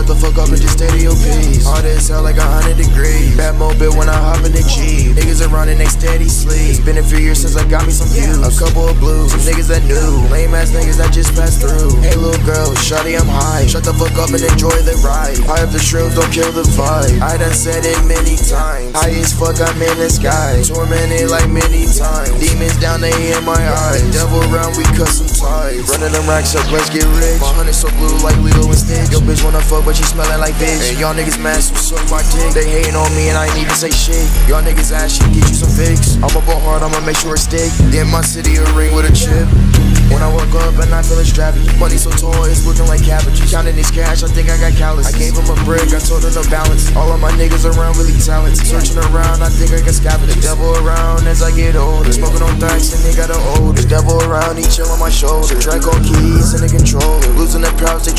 Shut the fuck up and just stay to your peace. Hard as hell like a hundred degrees. Batmobile when I hop in the Jeep. Niggas are running, they steady sleep. It's been a few years since I got me some views. A couple of blues, some niggas that knew. Lame ass niggas that just passed through. Hey little girl, shawty, I'm high. Shut the fuck up and enjoy the ride. High up the shrooms, don't kill the vibe. I done said it many times. High as fuck, I'm in the sky. Tormented like many times. Demons down, they in my eyes. Devil around, we cut some ties. Running them racks up, let's get rich. My honey so blue like Lilo and bitch wanna fuck, but she smelling like bitch. And y'all niggas mad, so suck my dick. They hating on me and I ain't even say shit. Y'all niggas ass shit, get you some fix. I'ma ball hard, I'ma make sure it stick. Get my city, a ring with a chip. When I woke up and I feel extravagant. Money so tall, it's looking like cabbage. Counting this cash, I think I got callous. I gave him a brick, I told him no balance. All of my niggas around really talented. Searching around, I think I got scavenge. The devil around as I get older. Smoking on thacks and they got the older. Devil around, he chill on my shoulder. Draco keys and the controller.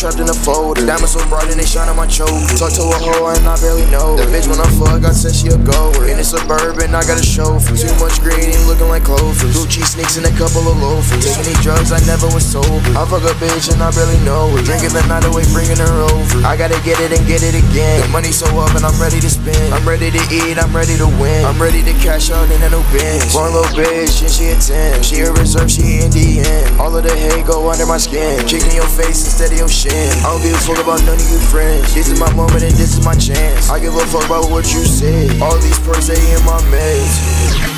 Trapped in the folder. Diamonds so bright and they shine on my choker. Talk to a hoe and I barely know. The bitch when I fuck, I said she a goer. In the suburban, I got a chauffeur. Too much green, ain't looking like clovers. Gucci sneaks and a couple of loafers. Taking these drugs, I never was sober. I fuck a bitch and I barely know her. Drinking the night away, bringing her over. I gotta get it and get it again. The money so up and I'm ready to spend. I'm ready to eat, I'm ready to win. I'm ready to cash out in a new Benz. One little bitch and she a 10. She a reserve, she Indian. All of the hate go under my skin. Kick in your face instead of your I don't give a fuck about none of you friends. This is my moment and this is my chance. I give a fuck about what you said. All these perks, they in my meds.